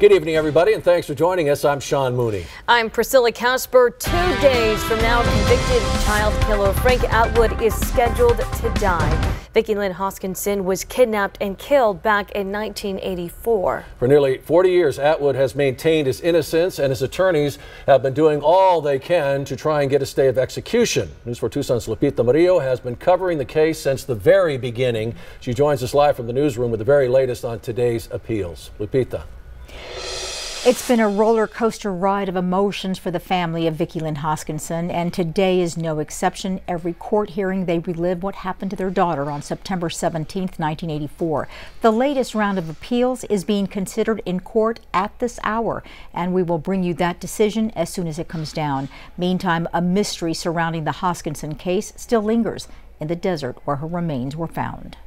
Good evening, everybody, and thanks for joining us. I'm Sean Mooney. I'm Priscilla Casper. Two days from now, convicted child killer Frank Atwood is scheduled to die. Vicki Lynn Hoskinson was kidnapped and killed back in 1984. For nearly 40 years, Atwood has maintained his innocence, and his attorneys have been doing all they can to try and get a stay of execution. News 4 Tucson's Lupita Murillo has been covering the case since the very beginning. She joins us live from the newsroom with the very latest on today's appeals. Lupita. It's been a roller coaster ride of emotions for the family of Vicki Lynn Hoskinson, and today is no exception. Every court hearing, they relive what happened to their daughter on September 17, 1984. The latest round of appeals is being considered in court at this hour, and we will bring you that decision as soon as it comes down. Meantime, a mystery surrounding the Hoskinson case still lingers in the desert where her remains were found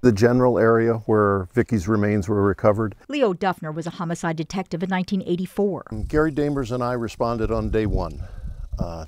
the general area where Vicki's remains were recovered. Leo Duffner was a homicide detective in 1984. Gary Damers and I responded on day one uh,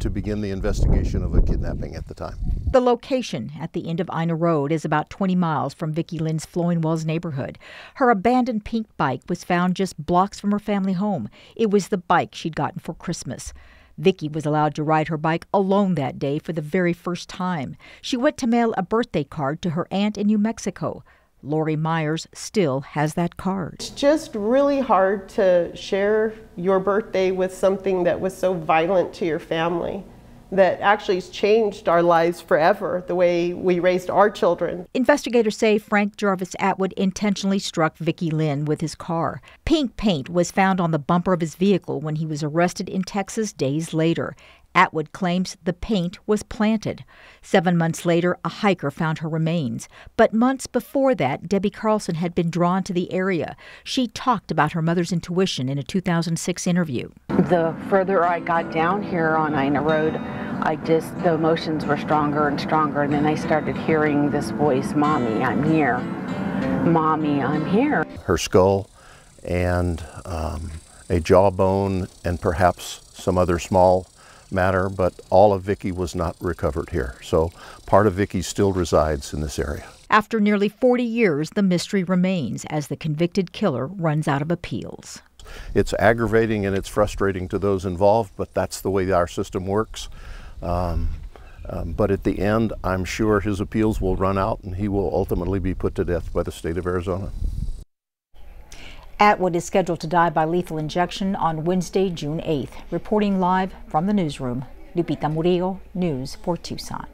to begin the investigation of a kidnapping at the time. The location at the end of Ina Road is about 20 miles from Vicki Lynn's Flowing Wells neighborhood. Her abandoned pink bike was found just blocks from her family home. It was the bike she'd gotten for Christmas. Vicki was allowed to ride her bike alone that day for the very first time. She went to mail a birthday card to her aunt in New Mexico. Lori Myers still has that card. It's just really hard to share your birthday with something that was so violent to your family that actually has changed our lives forever, the way we raised our children. Investigators say Frank Jarvis Atwood intentionally struck Vicki Lynn with his car. Pink paint was found on the bumper of his vehicle when he was arrested in Texas days later. Atwood claims the paint was planted. Seven months later, a hiker found her remains. But months before that, Debbie Carlson had been drawn to the area. She talked about her mother's intuition in a 2006 interview. The further I got down here on Ina Road, I just, the emotions were stronger and stronger. And then I started hearing this voice, Mommy, I'm here. Mommy, I'm here. Her skull and um, a jawbone and perhaps some other small matter, but all of Vicki was not recovered here. So part of Vicki still resides in this area. After nearly 40 years, the mystery remains as the convicted killer runs out of appeals. It's aggravating and it's frustrating to those involved, but that's the way our system works. Um, um, but at the end, I'm sure his appeals will run out and he will ultimately be put to death by the state of Arizona. Atwood is scheduled to die by lethal injection on Wednesday, June 8th. Reporting live from the newsroom, Lupita Murillo, News 4 Tucson.